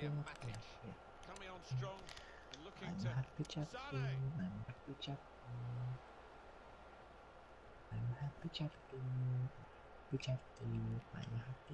Nemanja Matic coming on strong and looking I'm to happy Jeffy. Sane. I'm happy Jeffy. I'm happy chat I'm Happy Jeffy. I'm happy